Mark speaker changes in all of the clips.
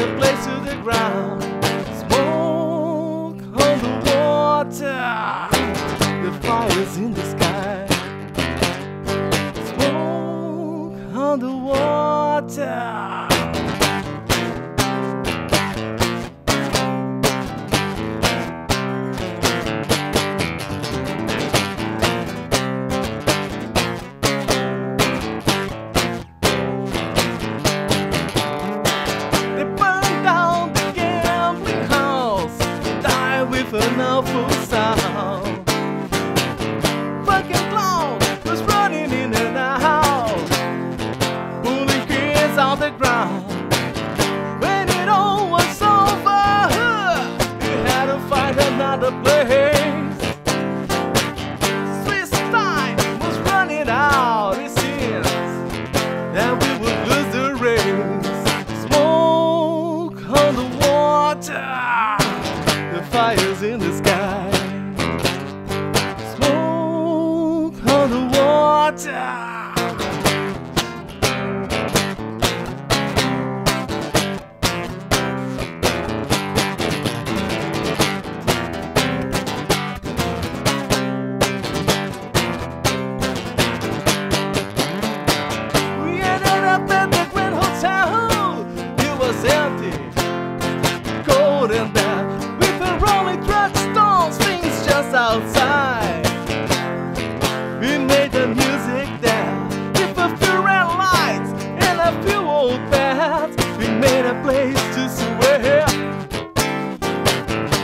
Speaker 1: to the ground. Smoke on the water. The fire's in the sky. Smoke on the water. Water. Place to swear.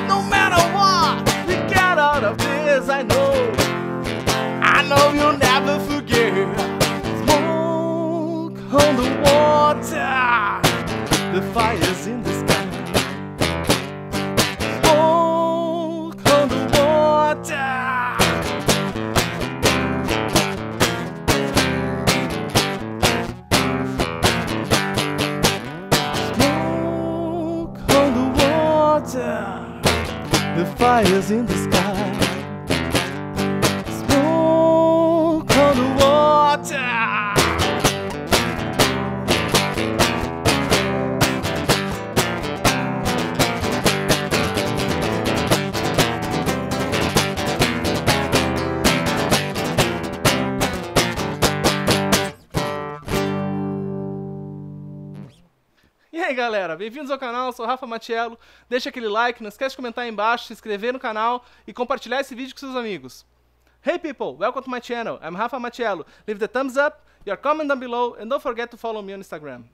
Speaker 1: No matter what, we get out of this. I know, I know you'll never forget. Smoke on the water, the fire's in the the fire's in the sky. E aí galera, bem-vindos ao canal, eu sou Rafa Matiello. Deixa aquele like, não esquece de comentar aí embaixo, se inscrever no canal e compartilhar esse vídeo com seus amigos. Hey people, welcome to my channel. I'm Rafa Matiello. Leave the thumbs up, your comment down below and don't forget to follow me on Instagram.